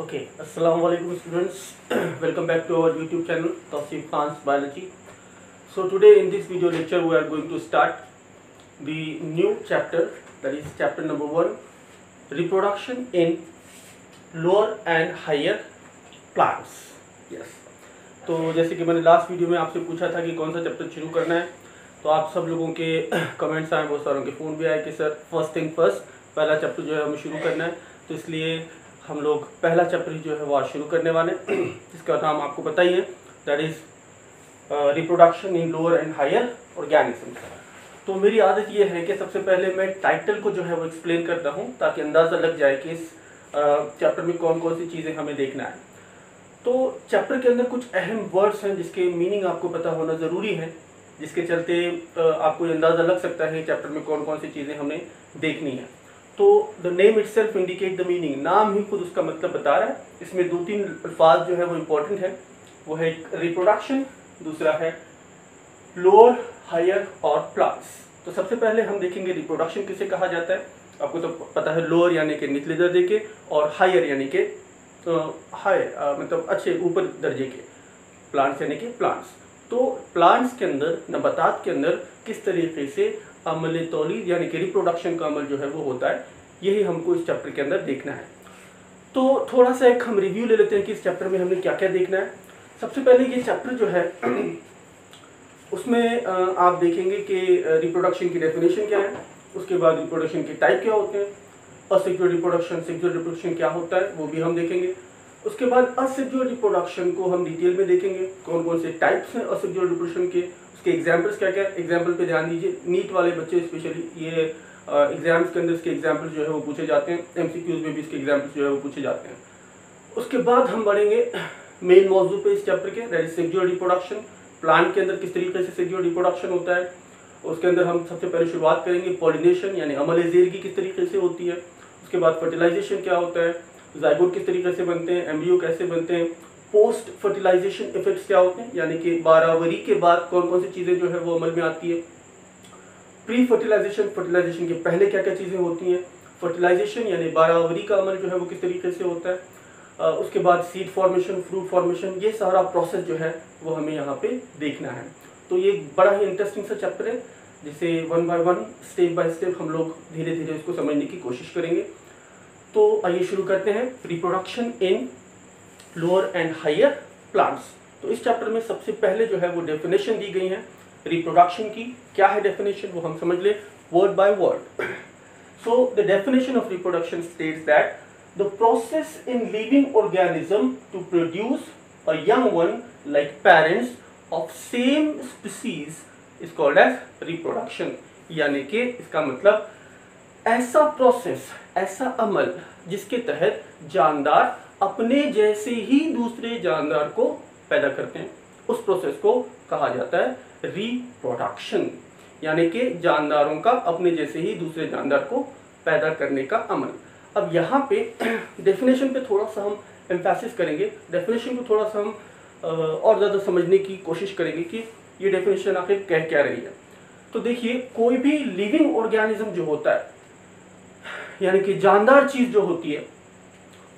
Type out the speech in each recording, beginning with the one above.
Okay अस्सलाम वालेकुम students welcome back to our YouTube channel Tauseef Khan's biology so today in this video lecture we are going to start the new chapter that is chapter number one reproduction in lower and higher plants yes तो जैसे कि मैंने last video में आपसे पूछा था कि कौन सा चैप्टर शुरू करना है तो आप सब लोगों के कमेंट्स आए, बहुत सारों के फ़ोन भी आए कि सर फ़र्स्ट थिंग फ़र्स्ट पहला चैप्टर जो है हमें शुरू करना है। तो इसलिए हम लोग पहला चैप्टर जो है वो आज शुरू करने वाले जिसका नाम आपको है that is reproduction in lower and higher organism तो मेरी आदत ये है कि सबसे पहले मैं टाइटल को जो है वो एक्सप्लेन करता हूँ, ताकि अंदाज़ा लग जाए कि इस चैप्टर में कौन कौन सी चीज़ें हमें देखना है। तो चैप्टर के अंदर कुछ अहम वर्ड्स हैं जिसके मीनिंग आपको पता होना ज़रूरी है, जिसके चलते आपको अंदाज़ा लग सकता है चैप्टर में कौन कौन सी चीज़ें हमें देखनी है। तो the name itself indicate the meaning नाम ही खुद उसका मतलब बता रहा है। इसमें दो तीन अल्फाज जो है वो इम्पोर्टेंट है। वो है रिप्रोडक्शन दूसरा है लोअर हायर और प्लांट्स तो सबसे पहले हम देखेंगे रिप्रोडक्शन किसे कहा जाता है। आपको तो पता है लोअर यानी कि निचले दर्जे के और हायर यानी कि तो हाई मतलब अच्छे ऊपर दर्जे के प्लांट्स यानी कि प्लांट्स तो प्लांट्स के अंदर, नबातात के अंदर किस तरीके से अमल तोलीद, यानी कि रिप्रोडक्शन का अमल जो है वो होता है, यही हमको इस चैप्टर के अंदर देखना है। तो थोड़ा सा एक हम रिव्यू ले लेते हैं कि इस चैप्टर में हमने क्या क्या देखना है। सबसे पहले ये चैप्टर जो है, उसमें आप देखेंगे कि रिप्रोडक्शन की डेफिनेशन क्या है, उसके बाद रिप्रोडक्शन के टाइप क्या होते हैं असेक्योर रिप्रोडक्शन सेक्योर रिप्रोडक्शन क्या होता है, वो भी हम देखेंगे। उसके बाद असेक्योर रिप्रोडक्शन को हम डिटेल में देखेंगे कौन कौन से टाइप्स हैं असेक्योर रिप्रोडक्शन के उसके एग्जाम्पल्स क्या क्या एग्ज़ाम्पल पे ध्यान दीजिए। नीट वाले बच्चे स्पेशली ये एग्ज़ाम्स के अंदर इसके एग्ज़ाम्पल जो है वो पूछे जाते हैं। एम में भी इसके एग्जाम्पल्स जो है वो पूछे जाते हैं। उसके बाद हम बढ़ेंगे मेन मौजू पे इस चैप्टर के that is sexual reproduction plant के अंदर किस तरीके से सेक्योर रिप्रोडक्शन होता है। उसके अंदर हम सबसे पहले शुरुआत करेंगे पॉलिनेशन यानी अमल जेरगी किस तरीके से होती है। उसके बाद फर्टिलाइजेशन क्या होता है। जाइगोट किस तरीके से बनते हैं एम्ब्रियो कैसे बनते हैं। पोस्ट फर्टिलाइजेशन इफेक्ट्स क्या होते हैं? यानी कि बारावरी के बाद कौन कौन सी चीज़ें जो है वो अमल में आती है? प्री फर्टिलाइजेशन फर्टिलाइजेशन के पहले क्या क्या चीज़ें होती हैं? फर्टिलाइजेशन यानी बारावरी का अमल जो है वो किस तरीके से होता है? आ, उसके बाद सीड फॉर्मेशन फ्रूट फॉर्मेशन ये सारा प्रोसेस जो है वो हमें यहाँ पे देखना है। तो ये बड़ा ही इंटरेस्टिंग सा चैप्टर है जिसे one by one step by step हम लोग धीरे धीरे उसको समझने की कोशिश करेंगे। तो आइए शुरू करते हैं। Reproduction in lower and higher plants तो इस चैप्टर में सबसे पहले जो है वो डेफिनेशन दी गई है रिप्रोडक्शन की। क्या है डेफिनेशन वो हम समझ लें word by word so the definition of reproduction states that the process in living organism to produce a young one like parents of same species is called as reproduction यानी कि इसका मतलब ऐसा प्रोसेस ऐसा अमल जिसके तहत जानदार अपने जैसे ही दूसरे जानदार को पैदा करते हैं, उस प्रोसेस को कहा जाता है रिप्रोडक्शन यानी कि जानदारों का अपने जैसे ही दूसरे जानदार को पैदा करने का अमल। अब यहाँ पे डेफिनेशन पे थोड़ा सा हम एम्फेसिस करेंगे। डेफिनेशन को थोड़ा सा हम और ज़्यादा समझने की कोशिश करेंगे कि ये डेफिनेशन आखिर कह क्या रही है। तो देखिए, कोई भी लिविंग ऑर्गेनिज्म जो होता है, यानी कि जानदार चीज़ जो होती है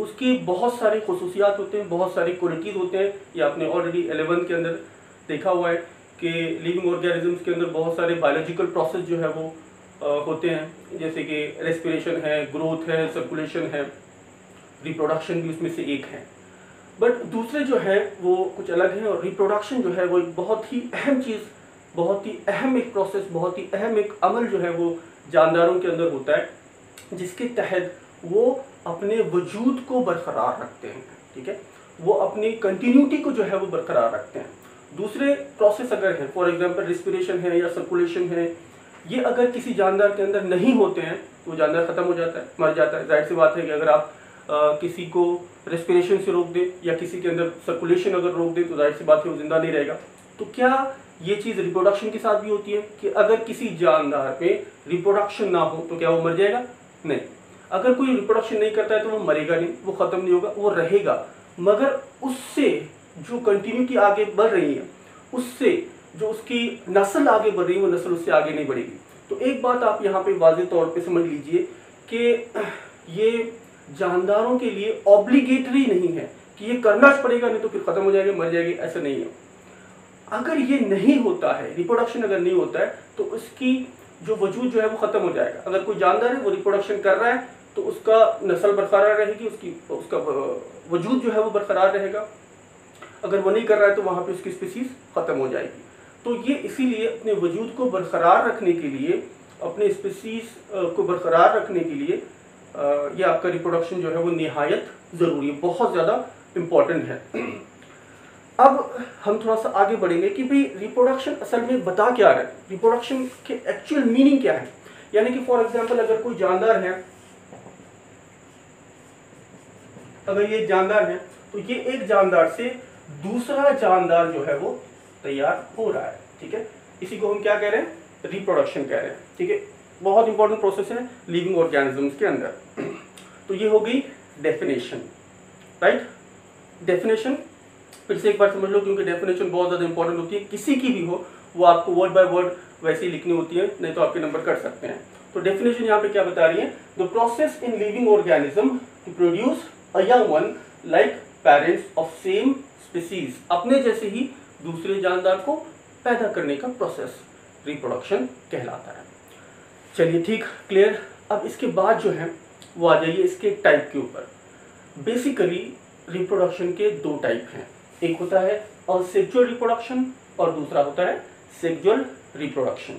उसकी बहुत सारी खसूसियात होते हैं बहुत सारी क्वालिटीज़ होते हैं। ये आपने ऑलरेडी एलेवन के अंदर देखा हुआ है कि लिविंग ऑर्गेनिजम्स के अंदर बहुत सारे बायोलॉजिकल प्रोसेस जो है वो आ, होते हैं। जैसे कि रेस्पिरेशन है ग्रोथ है सर्कुलेशन है रिप्रोडक्शन भी उसमें से एक है। बट दूसरे जो है वो कुछ अलग हैं और रिप्रोडक्शन जो है वो एक बहुत ही अहम चीज़ बहुत ही अहम एक प्रोसेस बहुत ही अहम एक अमल जो है वो जानदारों के अंदर होता है जिसके तहत वो अपने वजूद को बरकरार रखते हैं ठीक है? वो अपनी कंटिन्यूटी को जो है वो बरकरार रखते हैं। दूसरे प्रोसेस अगर है फॉर एग्जांपल रिस्पिरेशन है या सर्कुलेशन है ये अगर किसी जानदार के अंदर नहीं होते हैं तो जानदार ख़त्म हो जाता है मर जाता है। ज़ाहिर सी बात है कि अगर आप आ, किसी को रेस्पिरेशन से रोक दें या किसी के अंदर सर्कुलेशन अगर रोक दें तो ज़ाहिर सी बात है वो ज़िंदा नहीं रहेगा। तो क्या ये चीज़ रिप्रोडक्शन के साथ भी होती है कि अगर किसी जानदार में रिप्रोडक्शन ना हो तो क्या वो मर जाएगा? नहीं। अगर कोई रिप्रोडक्शन नहीं करता है तो वो मरेगा नहीं, वो ख़त्म नहीं होगा, वो रहेगा। मगर उससे जो कंटिन्यूटी आगे बढ़ रही है, उससे जो उसकी नस्ल आगे बढ़ रही है, वो नस्ल उससे आगे नहीं बढ़ेगी। तो एक बात आप यहाँ पे वाज तौर पे समझ लीजिए कि ये जानदारों के लिए ऑब्लिगेटरी नहीं है कि ये करना पड़ेगा, नहीं तो फिर खत्म हो जाएगा, मर जाएगी, ऐसा नहीं है। अगर ये नहीं होता है रिप्रोडक्शन अगर नहीं होता है तो उसकी जो वजूद जो है वो खत्म हो जाएगा। अगर कोई जानदार है, वो रिप्रोडक्शन कर रहा है तो उसका नस्ल बरकरार रहेगी, उसकी, उसका वजूद जो है वो बरकरार रहेगा। अगर वो नहीं कर रहा है तो वहाँ पे उसकी स्पीसीज ख़त्म हो जाएगी। तो ये इसीलिए अपने वजूद को बरकरार रखने के लिए, अपने स्पीसीज को बरकरार रखने के लिए ये आपका रिप्रोडक्शन जो है वो नहायत ज़रूरी है, बहुत ज़्यादा इंपॉर्टेंट है। अब हम थोड़ा सा आगे बढ़ेंगे कि भाई रिप्रोडक्शन असल में बता क्या रहा है? रिप्रोडक्शन के एक्चुअल मीनिंग क्या है? यानी कि फॉर एग्जांपल अगर कोई जानदार है, अगर ये जानदार है तो ये एक जानदार से दूसरा जानदार जो है वो तैयार हो रहा है, ठीक है? इसी को हम क्या कह रहे हैं? रिप्रोडक्शन कह रहे हैं, ठीक है? बहुत इंपॉर्टेंट प्रोसेस है लिविंग ऑर्गेनिजम्स के अंदर। तो ये हो गई डेफिनेशन राइट डेफिनेशन फिर से एक बार समझ लो क्योंकि डेफिनेशन बहुत ज़्यादा इंपॉर्टेंट होती है। किसी की भी हो, वो आपको वर्ड बाय वर्ड वैसे ही लिखनी होती है, नहीं तो आपके नंबर कट सकते हैं। तो डेफिनेशन यहाँ पे क्या बता रही है? The process in living organism to produce a young one like parents of same species अपने जैसे ही दूसरे जानदार को पैदा करने का प्रोसेस रिप्रोडक्शन कहलाता है। चलिए ठीक क्लियर अब इसके बाद जो है, वो आ जाइए इसके टाइप के ऊपर। बेसिकली रिप्रोडक्शन के दो टाइप हैं। एक होता है असेक्जुअल रिप्रोडक्शन और दूसरा होता है सेक्जुअल रिप्रोडक्शन।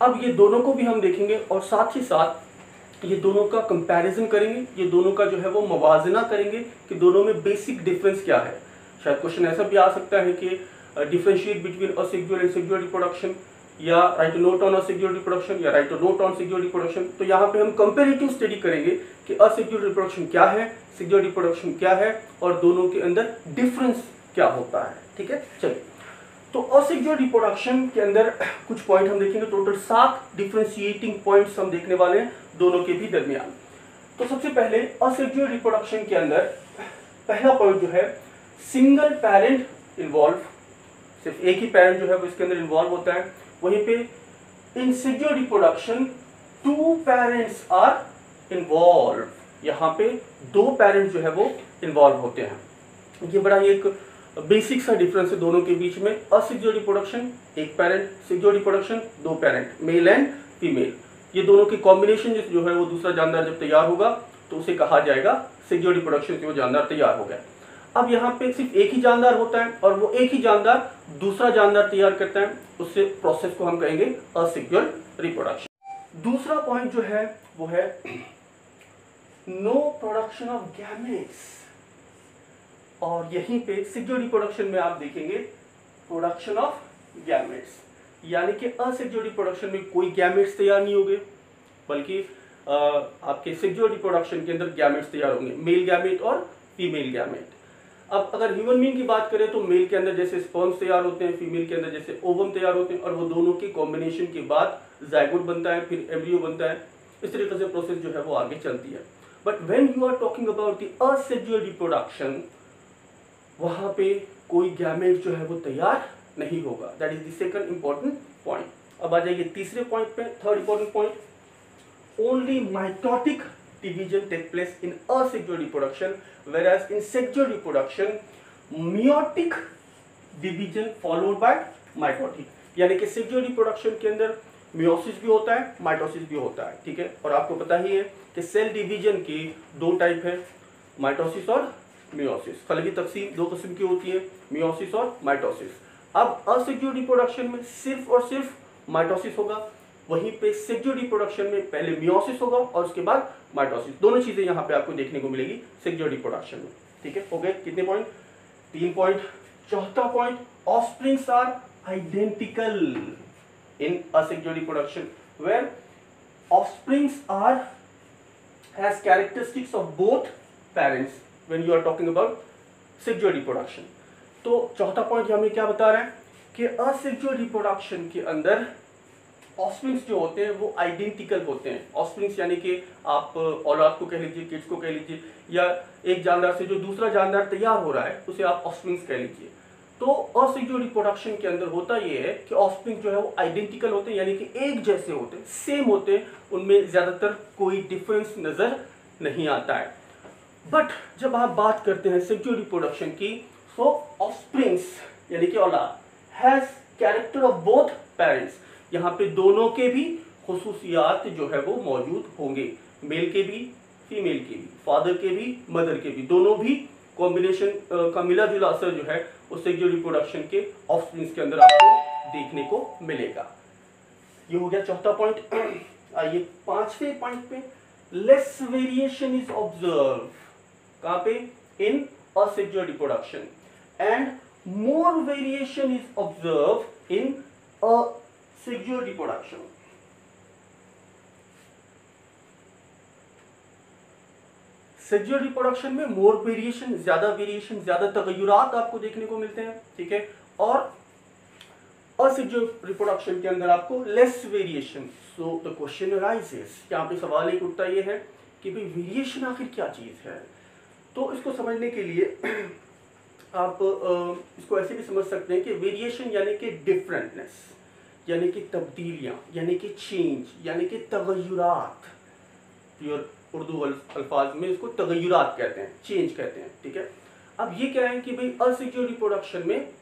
अब ये दोनों को भी हम देखेंगे और साथ ही साथ ये दोनों का कंपैरिजन करेंगे, ये दोनों का जो है वो मवाजना करेंगे कि दोनों में बेसिक डिफरेंस क्या है। शायद क्वेश्चन ऐसा भी आ सकता है कि differentiate between asexual and sexual reproduction या write note on asexual reproduction या write note on sexual reproduction तो यहाँ पे हम कंपेरेटिव स्टडी करेंगे कि असेक्जुअल रिप्रोडक्शन क्या है सेक्जुअल रिप्रोडक्शन क्या है और दोनों के अंदर डिफरेंस क्या होता है, ठीक है? चलिए। तो असेक्जुअल रिप्रोडक्शन के अंदर कुछ पॉइंट हम देखेंगे। टोटल सात डिफ्रेंशिएटिंग पॉइंट्स हम देखने वाले हैं दोनों के भी दरमियान। तो सबसे पहले असेक्जुअल रिप्रोडक्शन के अंदर पहला पॉइंट जो है सिंगल पेरेंट इन्वॉल्व सिर्फ़ एक ही पेरेंट जो है वो इसके अंदर इन्वॉल्व होता है। वहीं पे in sexual reproduction two parents are involve यहाँ पे दो पेरेंट्स जो है वो इन्वॉल्व होते हैं। ये बड़ा एक बेसिक सा डिफरेंस है दोनों के बीच में। असिक्योर रिप्रोडक्शन एक पेरेंट सिक्योर रिप्रोडक्शन दो पेरेंट मेल एंड फीमेल ये दोनों की कॉम्बिनेशन जो है वो दूसरा जानदार जब तैयार होगा तो उसे कहा जाएगा सिक्योर रिप्रोडक्शन से वो जानदार तैयार हो गया। अब यहाँ पे सिर्फ़ एक ही जानदार होता है और वो एक ही जानदार दूसरा जानदार तैयार करता है। उससे प्रोसेस को हम कहेंगे असिक्योर रिप्रोडक्शन दूसरा पॉइंट जो है, वो है नो प्रोडक्शन ऑफ़ गैमेट्स और यहीं पे सिक्योर रिप्रोडक्शन में आप देखेंगे प्रोडक्शन ऑफ़ गैमेट्स यानी कि असिक्योर रिप्रोडक्शन में कोई गैमेट्स तैयार नहीं होंगे, बल्कि आपके सिक्योर रिप्रोडक्शन के अंदर गैमेट्स तैयार होंगे मेल गैमेट और फीमेल गैमेट अब अगर ह्यूमन बींग की बात करें तो मेल के अंदर जैसे स्पॉन्स तैयार होते हैं फीमेल के अंदर जैसे ओवम तैयार होते हैं, और वो दोनों के कॉम्बिनेशन के बाद जायगुड बनता है, फिर एम्ब्रियो बनता है। इस तरीके से प्रोसेस जो है वो आगे चलती है। But when you are talking about the asexual reproduction वहाँ पे कोई गैमेट जो है वो तैयार नहीं होगा। That is the second important point अब आ जाइए तीसरे पॉइंट पे third important point only mitotic division take place in asexual reproduction, whereas in sexual reproduction meiotic division followed by mitotic. यानी कि सेक्सुअल रिप्रोडक्शन के अंदर मियोसिस भी होता है माइटोसिस भी होता है, ठीक है? और आपको पता ही है कि सेल डिवीज़न की दो टाइप है माइटोसिस और मियोसिस फलगी तकसीम, दो किस्म की होती है मियोसिस और माइटोसिस अब असेक्योर रिप्रोडक्शन में सिर्फ़ और सिर्फ़ माइटोसिस होगा, वहीं पे सेक्जुअल रिप्रोडक्शन में पहले मियोसिस होगा और उसके बाद माइटोसिस दोनों चीज़ें यहाँ पे आपको देखने को मिलेगी सेक्जुअल रिप्रोडक्शन में। ठीक है, हो गए कितने पॉइंट तीन पॉइंट चौथा point offsprings are identical in asexual reproduction where offsprings are has characteristics of both parents when you are talking about sexual reproduction. तो चौथा पॉइंट हमें क्या बता रहा है? कि असेक्सुअल रिप्रोडक्शन के अंदर ऑस्प्रिंग्स जो होते हैं, वो आइडेंटिकल होते हैं। ऑस्प्रिंग्स यानी कि आप औलाद को कह लीजिए किड्स को कह लीजिए, या एक जानदार से जो दूसरा जानदार तैयार हो रहा है, उसे आप ऑस्प्रिंग्स कह लीजिए। तो असेक्सुअल रिप्रोडक्शन के अंदर होता ये है कि ऑस्प्रिंग जो है, वो आइडेंटिकल होते हैं, यानी कि एक जैसे होते हैं सेम होते हैं, उनमें ज़्यादातर कोई डिफरेंस नज़र नहीं आता है। बट जब आप बात करते हैं सेक्सुअल रिप्रोडक्शन की सो ऑफस्प्रिंग्स यानी कि औलाद has character of both parents यहाँ पे दोनों के भी खसूसियात जो है वो मौजूद होंगे। मेल के भी फीमेल के भी फादर के भी मदर के भी। दोनों भी कॉम्बिनेशन का मिला जुला असर जो है वो सेक्सुअल रिप्रोडक्शन के ऑफस्प्रिंग्स के अंदर आपको देखने को मिलेगा। ये हो गया चौथा पॉइंट आइए पाँचवें पॉइंट पे। लेस वेरिएशन इज़ ऑब्ज़र्व कहाँ पे in asexual reproduction and more variation is observe in asexual reproduction sexual reproduction में मोर वेरिएशन ज़्यादा वेरिएशन ज़्यादा तगयुरात आपको देखने को मिलते हैं, ठीक है? और असेक्सुअल रिप्रोडक्शन के अंदर आपको less variation so the question arises यहाँ पे सवाल एक उठता ये है कि भाई वेरिएशन आखिर क्या चीज़ है? तो इसको समझने के लिए आप इसको ऐसे भी समझ सकते हैं कि वेरिएशन यानी कि डिफरेंटनेस यानी कि तब्दीलियाँ, यानी कि चेंज यानी कि तगयुरात। प्योर उर्दू अल्फाज में इसको तगयुरात कहते हैं चेंज कहते हैं, ठीक है? अब ये क्या है कि भाई असिक्योर रिप्रोडक्शन में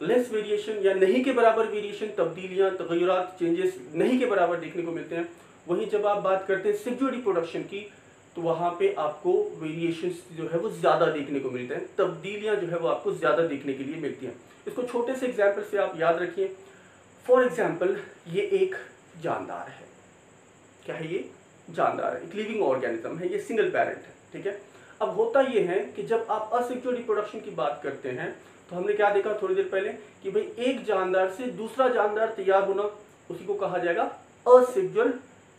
लेस वेरिएशन या नहीं के बराबर वेरिएशन तब्दीलियाँ तगैरत चेंजेस नहीं के बराबर देखने को मिलते हैं। वहीं जब आप बात करते हैं सेक्सुअल रिप्रोडक्शन की तो वहाँ पे आपको वेरिएशन जो है वो ज़्यादा देखने को मिलते हैं। तब्दीलियाँ जो है वो आपको ज़्यादा देखने के लिए मिलती हैं। इसको छोटे से एग्ज़ाम्पल से आप याद रखिए। फॉर एग्ज़ाम्पल ये एक जानदार है। क्या है ये? जानदार है। एक लिविंग ऑर्गेनिज्म है। ये सिंगल पेरेंट है। ठीक है? अब होता ये है कि जब आप असेक्चुअल रिप्रोडक्शन की बात करते हैं तो हमने क्या देखा थोड़ी देर पहले कि भाई एक जानदार से दूसरा जानदार तैयार होना, उसी को कहा जाएगा असेक्सुअल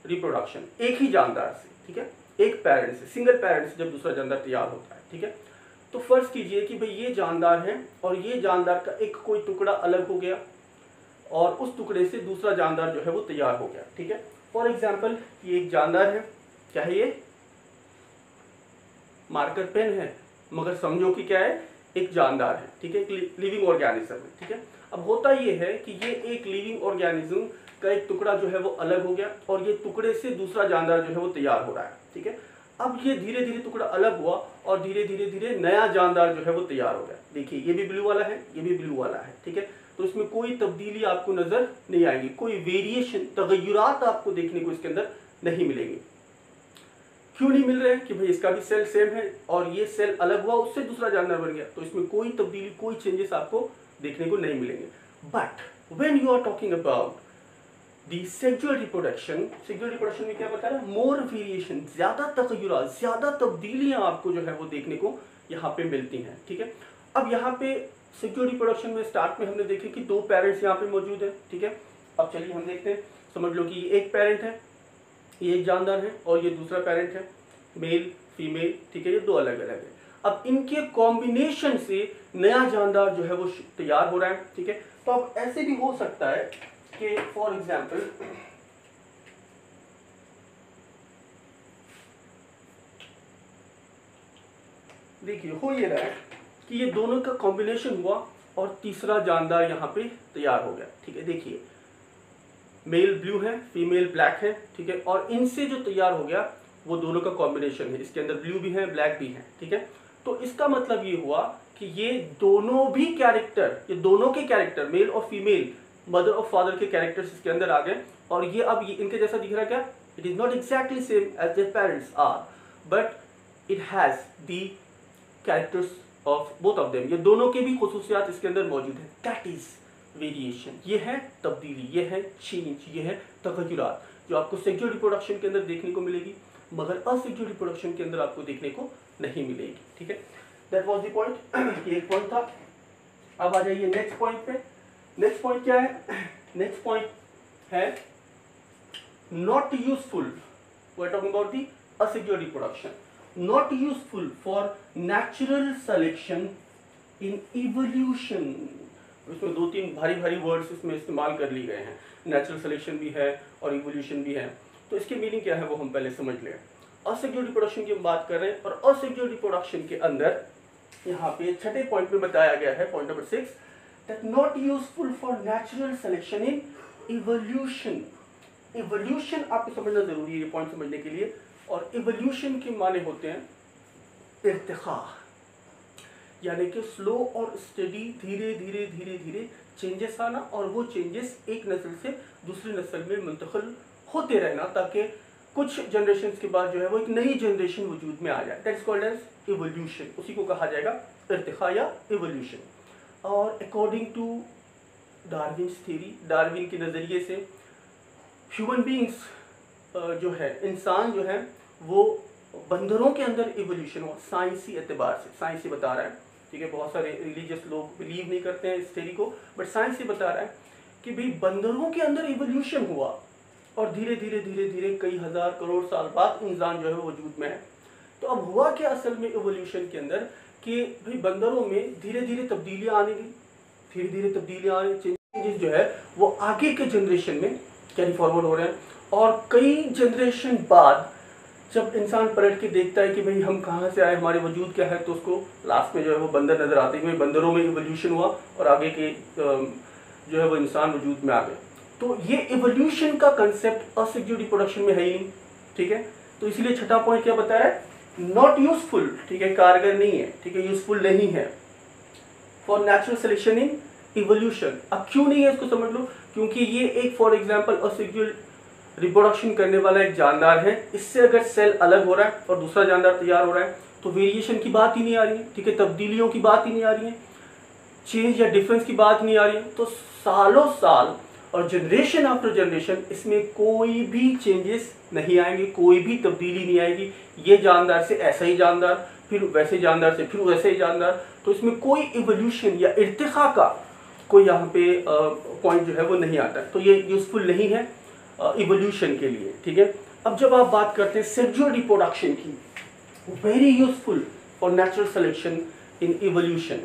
रिप्रोडक्शन एक ही जानदार से। ठीक है? एक पेरेंट से सिंगल पेरेंट से जब दूसरा जानदार तैयार होता है, ठीक है? तो फ़र्ज़ कीजिए कि भाई ये जानदार है और ये जानदार का एक कोई टुकड़ा अलग हो गया और उस टुकड़े से दूसरा जानदार जो है वो तैयार हो गया, ठीक है? फॉर एग्ज़ाम्पल ये एक जानदार है, क्या है ये? मार्कर पेन है, मगर समझो कि क्या है? एक जानदार है, ठीक है? एक लिविंग ऑर्गेनिज्म है, ठीक है? अब होता ये है कि ये एक लिविंग ऑर्गेनिज्म का एक टुकड़ा जो है वो अलग हो गया और ये टुकड़े से दूसरा जानदार जो है वो तैयार हो रहा है, ठीक है? अब ये धीरे धीरे टुकड़ा अलग हुआ और धीरे धीरे धीरे नया जानदार जो है वो तैयार हो गया। देखिए, ये भी ब्लू वाला है, ये भी ब्लू वाला है, ठीक है? तो इसमें कोई तब्दीली आपको नज़र नहीं आएगी, कोई वेरिएशन तगयुरात आपको देखने को इसके अंदर नहीं मिलेंगे। क्यों नहीं मिल रहे हैं? कि भाई इसका भी सेल सेम है और ये सेल अलग हुआ, उससे दूसरा जानवर बन गया। तो इसमें कोई तब्दीली, कोई चेंजेस आपको देखने को नहीं मिलेंगे। But when you are talking about the reproduction sexual reproduction में क्या बता रहा है? मोर वेरिएशन ज़्यादा तकयुरा ज़्यादा तब्दीलियाँ आपको जो है वो देखने को यहाँ पे मिलती हैं, ठीक है? अब यहाँ पे सेक्सुअल रिप्रोडक्शन में स्टार्ट में हमने देखे कि दो पेरेंट्स यहाँ पे मौजूद है, ठीक है? अब चलिए हम देखते हैं। समझ लो कि एक पेरेंट है, ये एक जानदार है और ये दूसरा पेरेंट है मेल फीमेल ठीक है? ये दो अलग अलग है। अब इनके कॉम्बिनेशन से नया जानदार जो है वो तैयार हो रहा है, ठीक है? तो अब ऐसे भी हो सकता है कि फॉर एग्ज़ाम्पल देखिए, हो ये रहा है कि ये दोनों का कॉम्बिनेशन हुआ और तीसरा जानदार यहाँ पे तैयार हो गया, ठीक है? देखिए मेल ब्लू है फीमेल ब्लैक है, ठीक है? और इनसे जो तैयार हो गया, वो दोनों का कॉम्बिनेशन है। इसके अंदर ब्लू भी है ब्लैक भी है, ठीक है? तो इसका मतलब ये हुआ कि ये दोनों भी कैरेक्टर ये दोनों के कैरेक्टर मेल और फीमेल मदर और फादर के कैरेक्टर्स इसके अंदर आ गए। और ये अब ये इनके जैसा दिख रहा क्या? It is not exactly same as the parents are but it has the characters of both of them ये दोनों के भी खसूसियात इसके अंदर मौजूद है। दैट इज़ वेरिएशन ये है तब्दीली, ये है चेंज ये है तगजुरात जो आपको सेक्सुअल रिप्रोडक्शन के अंदर देखने को मिलेगी, मगर असेक्सुअल रिप्रोडक्शन के अंदर आपको देखने को नहीं मिलेगी, ठीक है? दैट वाज द पॉइंट ये एक पॉइंट था। अब आ जाइए नेक्स्ट पॉइंट पे। नेक्स्ट पॉइंट क्या है? नेक्स्ट पॉइंट है not useful we talking about the asexual reproduction not useful for natural selection in evolution इसमें दो तीन भारी भारी वर्ड्स इसमें इस्तेमाल कर लिए गए हैं। नेचुरल सिलेक्शन भी है और इवोल्यूशन भी है। तो इसकी मीनिंग क्या है वो हम पहले समझ लें। असेक्योर रिप्रोडक्शन की हम बात कर रहे हैं और असेक्योर रिप्रोडक्शन के अंदर यहाँ पे छठे पॉइंट में बताया गया है point number six that not useful for natural selection in evolution evolution आपको समझना ज़रूरी है पॉइंट समझने के लिए। और इवोल्यूशन के माने होते हैं इरतखा। यानी कि स्लो और स्टडी धीरे धीरे धीरे धीरे चेंजेस आना और वो चेंजेस एक नस्ल से दूसरी नस्ल में मुंतकिल होते रहना ताकि कुछ जनरेशन के बाद जो है वो एक नई जनरेशन वजूद में आ जाए। That is called as evolution उसी को कहा जाएगा इरतखा या इवोल्यूशन और according to Darwin theory Darwin के नज़रिए से ह्यूमन बींग्स जो है, इंसान जो है, वो बंदरों के अंदर इवोल्यूशन हुआ साइंसी एतबार से। साइंस ही बता रहा है, ठीक है, बहुत सारे रिलीजियस लोग बिलीव नहीं करते हैं इस थेरी को बट साइंस ये बता रहा है कि भाई बंदरों के अंदर इवोल्यूशन हुआ। और धीरे धीरे धीरे धीरे कई हज़ार करोड़ साल बाद इंसान जो है वजूद में है। तो अब हुआ क्या असल में एवोल्यूशन के अंदर कि भाई बंदरों में धीरे धीरे तब्दीलियाँ आने गई धीरे धीरे तब्दीलियाँ आने चेंजेस जो है वो आगे के जनरेशन में कैरी फॉरवर्ड हो रहे हैं। और कई जनरेशन बाद जब इंसान पलट के देखता है कि भाई हम कहाँ से आए, हमारे वजूद क्या है तो उसको लास्ट में जो है वो बंदर नज़र आते हैं बंदरों में इवोल्यूशन हुआ और आगे के जो है वो इंसान वजूद में आ गए। तो ये इवोल्यूशन का कंसेप्ट असिक्योर रिप्रोडक्शन में है ही नहीं, ठीक है? तो इसीलिए छठा पॉइंट क्या बता रहा है? नॉट यूजफुल ठीक है? कारगर नहीं है, ठीक है? यूजफुल नहीं है। For natural selection in evolution अब क्यों नहीं है इसको समझ लो? क्योंकि ये एक फॉर एग्ज़ाम्पल असिक्योर रिप्रोडक्शन करने वाला एक जानदार है। इससे अगर सेल अलग हो रहा है और दूसरा जानदार तैयार हो रहा है तो वेरिएशन की बात ही नहीं आ रही है, ठीक है? तब्दीलियों की बात ही नहीं आ रही है। चेंज या डिफरेंस की बात नहीं आ रही है। तो सालों साल और जनरेशन आफ्टर जनरेशन इसमें कोई भी चेंजेस नहीं आएँगे, कोई भी तब्दीली नहीं आएगी। ये जानदार से ऐसा ही जानदार, फिर वैसे जानदार से फिर वैसे ही जानदार। तो इसमें कोई इवोल्यूशन या इर्तिखा का कोई यहाँ पे पॉइंट जो है वो नहीं आता। तो ये यूजफुल नहीं है इवोल्यूशन के लिए, ठीक है? अब जब आप बात करते हैं सेक्जुअल रिप्रोडक्शन की very useful for natural selection in evolution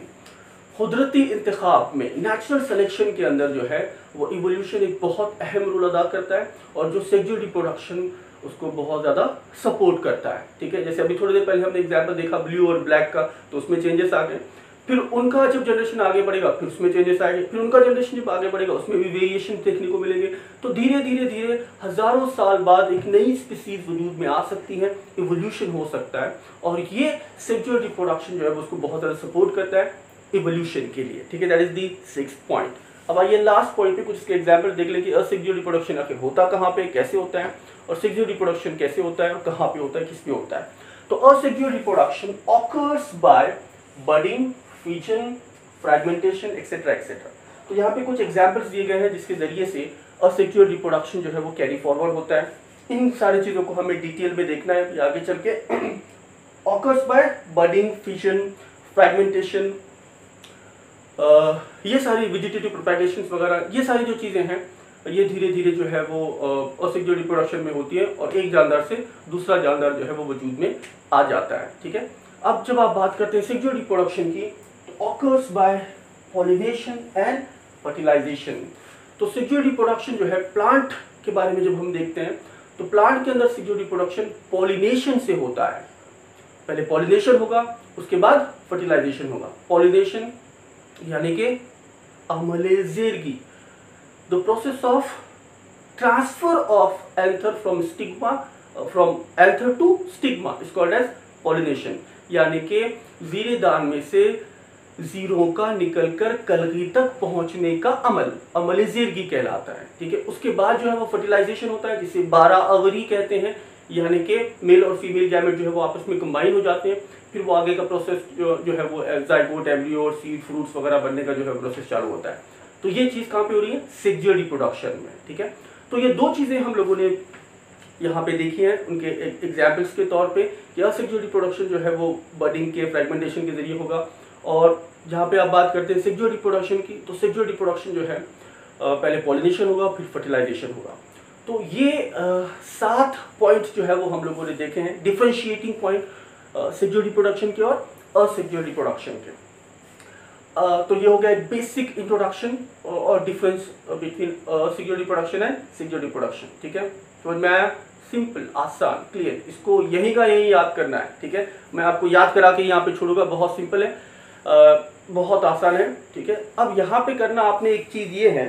कुदरती इंतखब में नेचुरल सिलेक्शन के अंदर जो है, वो इवोल्यूशन एक बहुत अहम रोल अदा करता है और जो सेक्जुअल रिप्रोडक्शन उसको बहुत ज़्यादा सपोर्ट करता है, ठीक है? जैसे अभी थोड़ी देर पहले हमने एग्ज़ाम्पल देखा ब्लू और ब्लैक का तो उसमें चेंजेस आ गए। फिर उनका जब जनरेशन आगे बढ़ेगा, फिर उसमें चेंजेस आएँगे, फिर उनका जनरेशन जब आगे बढ़ेगा, उसमें भी वेरिएशन देखने को मिलेंगे। तो धीरे धीरे धीरे हज़ारों साल बाद एक नई स्पीसीज वजूद में आ सकती है इवोल्यूशन हो सकता है। और ये सेक्चुअल रिप्रोडक्शन जो है उसको बहुत ज़्यादा सपोर्ट करता है। इवोल्यूशन के लिए, ठीक है? That is the six point अब आइए लास्ट पॉइंट पे कुछ इसके एग्ज़ाम्पल देख लें कि असेक्जुअल रिप्रोडक्शन आखिर होता कहाँ पे, कैसे होता है? और सेक्जुअल रिप्रोडक्शन कैसे होता है और कहाँ पे होता है, किस पे होता है? तो asexual reproduction occurs by budding fusion fragmentation etcetera etcetera तो यहाँ पे कुछ एग्जाम्पल्स दिए गए हैं जिसके ज़रिए से असिक्योर रिप्रोडक्शन जो है वो कैरी फॉरवर्ड होता है। इन सारी चीज़ों को हमें डिटेल में देखना है, आगे चल के। Occurs by budding fusion fragmentation ये सारी वेजिटेटिव प्रोपेगेशन वगैरह, ये सारी जो चीज़ें हैं, ये धीरे धीरे जो है वो असिक्योर रिप्रोडक्शन में होती है और एक जानदार से दूसरा जानदार जो है वो वजूद में आ जाता है, ठीक है? अब जब आप बात करते हैं सेक्सुअल रिप्रोडक्शन की, occurs by pollination and fertilization. तो सेक्सुअल रिप्रोडक्शन जो है प्लांट के बारे में जब हम देखते हैं तो प्लांट के अंदर सेक्सुअल रिप्रोडक्शन पॉलिनेशन से होता है। पहले पॉलिनेशन होगा, उसके बाद फर्टिलाइजेशन होगा। पॉलिनेशन यानी कि अमलेजेरगी the process of transfer of anther from stigma from anther to stigma is called as pollination यानी कि वीरे दान में से ज़ीरो का निकलकर कलगी तक पहुँचने का अमल अमल जेरगी कहलाता है। ठीक है? उसके बाद जो है वो फर्टिलाइजेशन होता है, जिसे बारह अवरी कहते हैं। यानी कि मेल और फीमेल गैमेट जो है वो आपस में कंबाइन हो जाते हैं। फिर वो आगे का प्रोसेस जो जो है वो जाइगोट एम्ब्रियो सीड फ्रूट्स वगैरह बनने का जो है प्रोसेस चालू होता है। तो ये चीज़ कहाँ पे हो रही है? सेक्जुअल रिप्रोडक्शन में, ठीक है? तो ये दो चीज़ें हम लोगों ने यहाँ पे देखी हैं, उनके एग्जाम्पल्स के तौर पे। या सेक्जुअल रिप्रोडक्शन जो है वो बडिंग के फ्रेगमेंटेशन के ज़रिए होगा। और जहाँ पे आप बात करते हैं सेक्जुअल रिप्रोडक्शन की तो सेक्जुअल रिप्रोडक्शन जो है पहले पॉलिनेशन होगा, फिर फर्टिलाइजेशन होगा। तो ये सात पॉइंट्स जो है वो हम लोगों ने देखे हैं। डिफ्रेंशिएटिंग पॉइंट सेक्जुअल रिप्रोडक्शन के और असेक्जुअल रिप्रोडक्शन के। तो ये हो गया बेसिक इंट्रोडक्शन और difference between sexual reproduction and sexual reproduction ठीक है? समझ में सिंपल आसान क्लियर इसको यही का यही याद करना है, ठीक है? मैं आपको याद करा के यहाँ पे छोड़ूँगा, बहुत सिंपल है। बहुत आसान है, ठीक है? अब यहाँ पे करना आपने एक चीज़ ये है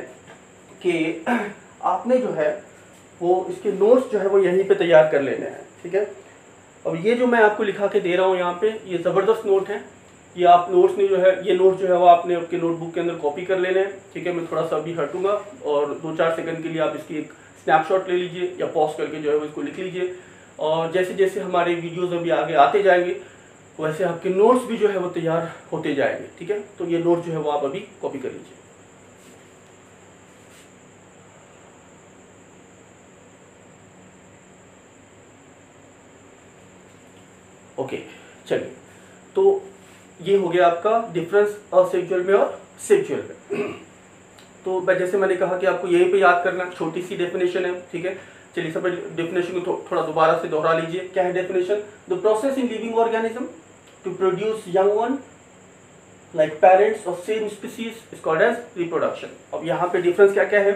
कि आपने जो है, वो इसके नोट्स जो है वो यहीं पे तैयार कर लेने हैं, ठीक है? अब ये जो मैं आपको लिखा के दे रहा हूँ यहाँ पे, ये ज़बरदस्त नोट है। ये आप नोट्स ने जो है, ये नोट जो है वो आपने आपके नोटबुक के अंदर कॉपी कर लेने हैं। ठीक है, मैं थोड़ा सा अभी हटूँगा और दो चार सेकंड के लिए आप इसकी एक स्नैपशॉट ले लीजिए या पॉज करके जो है वो इसको लिख लीजिए। और जैसे जैसे हमारे वीडियोज़ अभी आगे आते जाएँगे, वैसे आपके नोट्स भी जो है वो तैयार होते जाएँगे। ठीक है तो ये नोट जो है वो आप अभी कॉपी कर लीजिए। ओके चलिए। तो ये हो गया आपका डिफरेंस असेक्चुअल में और सेक्चुअल में। तो जैसे मैंने कहा कि आपको यहीं पे याद करना छोटी सी डेफिनेशन है ठीक है? चलिए सब डेफिनेशन को थो, थोड़ा दोबारा से दोहरा लीजिए। क्या है definition the process in living organism to produce young one like parents of same species called as reproduction अब यहाँ पे डिफरेंस क्या क्या है?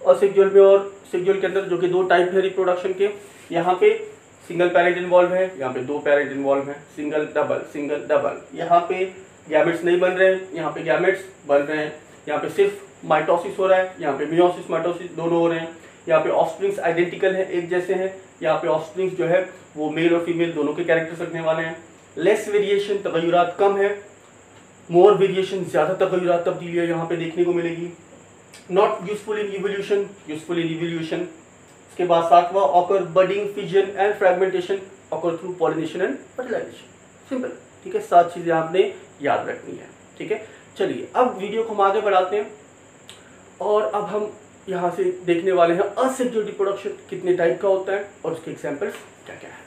असेक्चुअल में और सेक्चुअल के अंदर जो कि दो टाइप है रिप्रोडक्शन के यहाँ पे सिंगल पेरेंट इन्वॉल्व है, यहाँ पे दो पेरेंट इन्वॉल्व है, सिंगल, डबल सिंगल, डबल। यहाँ पे गैमेट्स नहीं बन रहे हैं यहाँ पे गैमेट्स बन रहे हैं। यहाँ पे सिर्फ़ माइटोसिस हो रहा है, यहाँ पे मियोसिस, माइटोसिस दोनों हो रहे हैं। यहाँ पे ऑफस्प्रिंग्स आइडेंटिकल है, एक जैसे हैं। यहाँ पे ऑफस्प्रिंग्स जो है, वो मेल और फीमेल दोनों के कैरेक्टर्स रखने वाले हैं। लेस वेरिएशन तगैरत कम है, मोर वेरिएशन ज़्यादा तगैरत तब्दीलियाँ यहाँ पे देखने को मिलेगी। Not useful in evolution useful in evolution उसके बाद सातवा occur budding fission and fragmentation occur through pollination and fertilization simple ठीक है? सात चीज़ें आपने याद रखनी है। ठीक है? चलिए, अब वीडियो को हम आगे बढ़ाते हैं। और अब हम यहाँ से देखने वाले हैं असेक्योरिटी प्रोडक्शन कितने टाइप का होता है और उसके एग्जाम्पल्स क्या क्या है।